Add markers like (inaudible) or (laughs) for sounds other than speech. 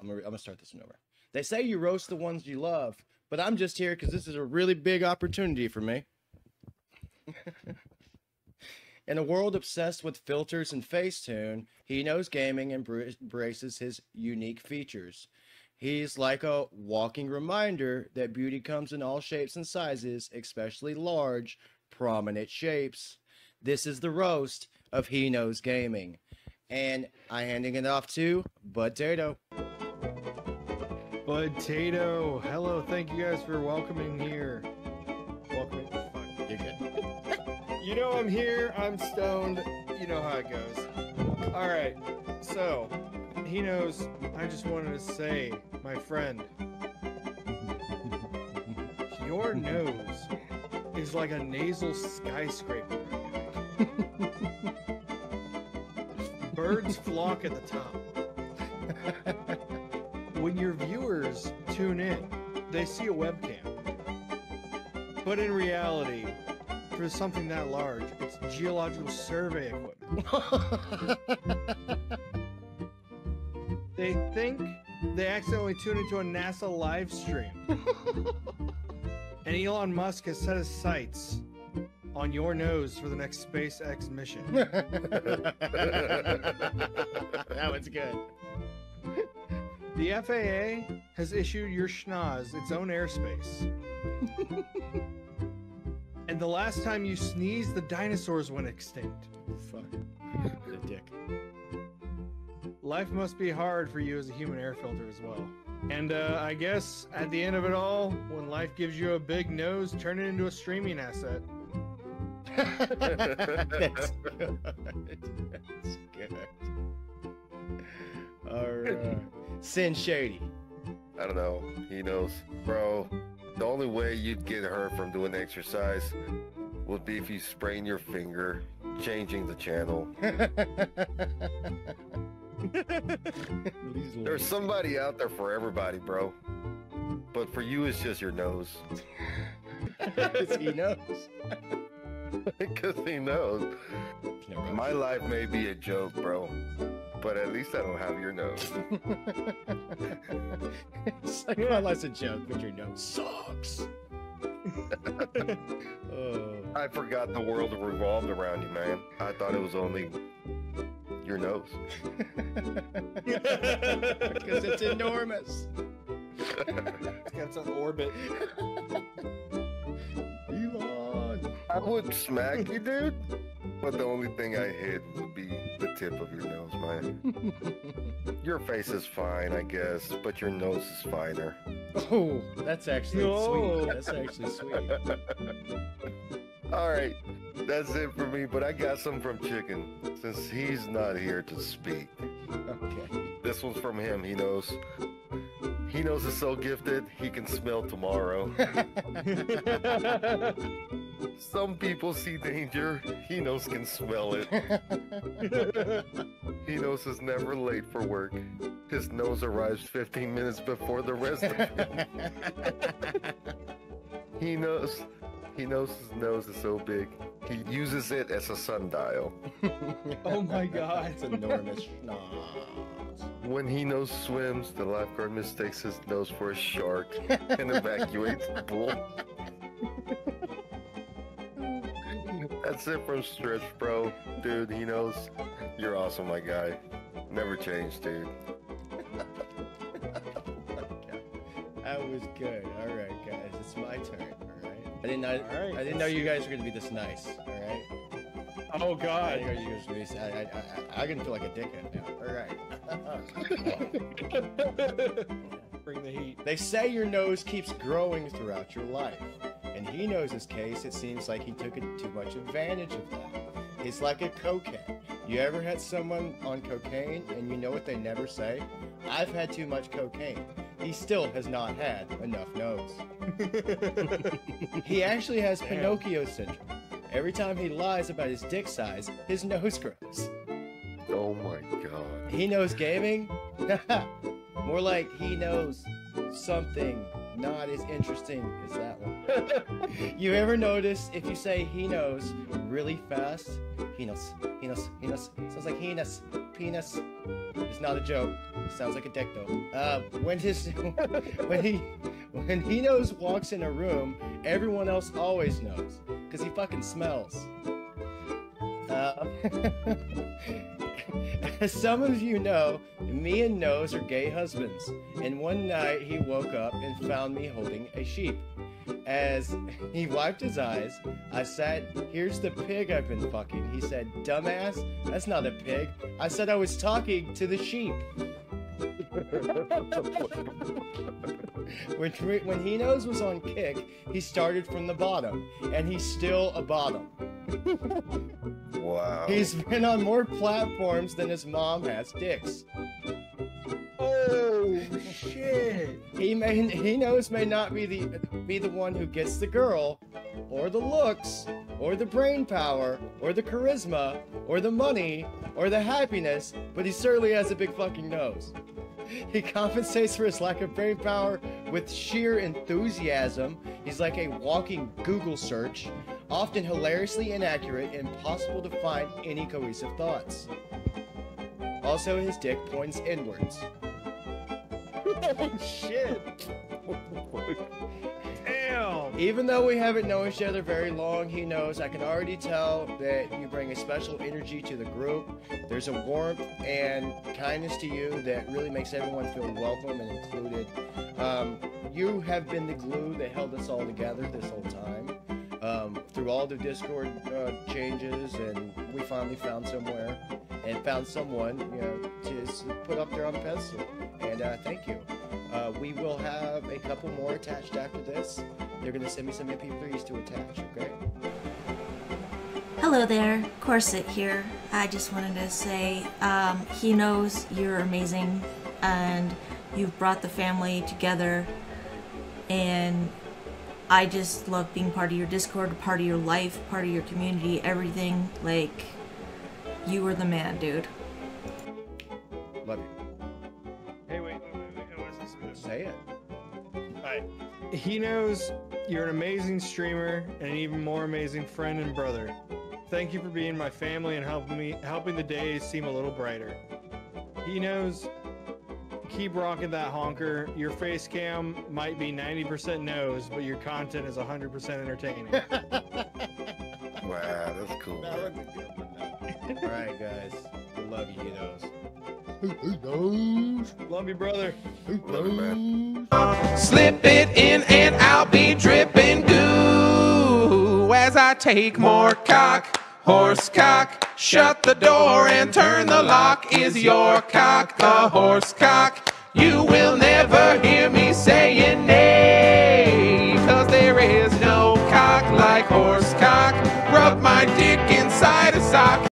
I'm gonna, I'm gonna start this one over. They say you roast the ones you love, but I'm just here because this is a really big opportunity for me. (laughs) In a world obsessed with filters and Facetune, HeNose Gaming and embraces his unique features. He's like a walking reminder that beauty comes in all shapes and sizes, especially large, prominent shapes. This is the roast of HeNose Gaming. And I'm handing it off to Bud Tato. Bud Tato. Hello, thank you guys for welcoming here. Welcoming. You're good. (laughs) You know I'm here, I'm stoned. You know how it goes. Alright, so he knows I just wanted to say, my friend, your nose is like a nasal skyscraper. (laughs) Birds flock at the top. (laughs) Your viewers tune in, they see a webcam. But in reality, for something that large, it's geological survey equipment. (laughs) they think they accidentally tune into a NASA live stream. (laughs) and Elon Musk has set his sights on your nose for the next SpaceX mission. (laughs) that was good. The FAA has issued your schnoz its own airspace. (laughs) and the last time you sneezed, the dinosaurs went extinct. Fuck. The dick. Life must be hard for you as a human air filter as well. And uh, I guess at the end of it all, when life gives you a big nose, turn it into a streaming asset. (laughs) (laughs) That's good. That's good. All right. Sin Shady. I don't know. He knows. Bro, the only way you'd get hurt from doing exercise would be if you sprain your finger, changing the channel. (laughs) There's somebody out there for everybody, bro. But for you, it's just your nose. Because (laughs) he knows. (laughs) Because he knows. My life may be a joke, bro. But at least I don't have your nose. it's like my life's a joke, but your nose sucks. oh. (laughs) I forgot the world revolved around you, man. I thought it was only your nose. (laughs) Because it's enormous. It's got some orbit. (laughs) Elon. I would smack you, dude. But the only thing I hid would be the tip of your nose, man. (laughs) your face is fine, I guess, but your nose is finer. Oh, that's actually No. sweet. That's actually sweet. (laughs) All right, that's it for me. But I got some from Chicken, since he's not here to speak. Okay. This one's from him. He knows. He knows it's so gifted. He can smell tomorrow. (laughs) Some people see danger. He knows can smell it. (laughs) He knows is never late for work. His nose arrives 15 minutes before the rest of him. (laughs) He knows. He knows his nose is so big. He uses it as a sundial. Oh my (laughs) god. It's enormous. schnoz. When he knows swims, the lifeguard mistakes his nose for a shark and evacuates the pool. That's it from Stretch, bro. Dude, he knows you're awesome, my guy. Never change, dude. (laughs) That was good. All right, guys, it's my turn. All right. I didn't know. All right, I didn't know you guys were gonna be this nice. All right. Oh I god. didn't know you guys were gonna be. I, I, I, I'm gonna feel like a dickhead now. All right. (laughs) Bring the heat. They say your nose keeps growing throughout your life. In he knows his case, it seems like he took it too much advantage of that. It's like a cocaine. You ever had someone on cocaine and you know what they never say? I've had too much cocaine. He still has not had enough nose. (laughs) He actually has Damn. Pinocchio syndrome. Every time he lies about his dick size, his nose grows. Oh my god. HeNose Gaming? (laughs) More like he knows something not as interesting as that one. (laughs) you ever notice if you say he knows really fast? He knows, he knows, he knows. Sounds like he knows, penis. It's not a joke. It Sounds like a dick though. Uh, when his (laughs) when he when he knows walks in a room, everyone else always knows because he fucking smells. Uh, as (laughs) some of you know, me and Nose are gay husbands, and one night he woke up and found me holding a sheep. As (laughs) he wiped his eyes, I said, Here's the pig I've been fucking. He said, Dumbass, that's not a pig. I said I was talking to the sheep. when, when he knows was on kick, he started from the bottom, and he's still a bottom. Wow. He's been on more platforms than his mom has dicks. Oh shit! He may he knows may not be the be the one who gets the girl, or the looks, or the brain power, or the charisma, or the money, or the happiness, but he certainly has a big fucking nose. (laughs) He compensates for his lack of brain power with sheer enthusiasm. He's like a walking Google search, often hilariously inaccurate and impossible to find any cohesive thoughts. Also, his dick points inwards. Oh (laughs) shit! Even though we haven't known each other very long, he knows I can already tell that you bring a special energy to the group. There's a warmth and kindness to you that really makes everyone feel welcome and included. Um, you have been the glue that held us all together this whole time. Um, through all the Discord uh, changes, and we finally found somewhere and found someone, you know, to put up there on the pedestal. And uh, thank you. Uh, we will have a couple more attached after this. They're gonna send me some MP3s to attach, okay? Hello there, Corset here. I just wanted to say um, he knows you're amazing and you've brought the family together. And I just love being part of your Discord, part of your life, part of your community, everything. Like, you are the man, dude. Love you. Hey, wait, wait, wait, wait. I want to say. Say it. Alright. He knows you're an amazing streamer and an even more amazing friend and brother. Thank you for being my family and helping me helping the days seem a little brighter. He knows keep rocking that honker. Your face cam might be 90% nose, but your content is 100% entertaining. (laughs) Wow, that's cool. That man. was a good one. All right, guys. We love you, you knows. Love you, brother. Love you, man. Slip it in and I'll be dripping goo as I take more cock, horse cock. Shut the door and turn the lock. Is your cock a horse cock? You will never hear me saying nay,